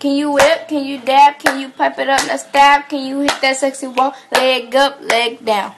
Can you whip? Can you dab? Can you pipe it up? and stab? Can you hit that sexy wall? Leg up, leg down.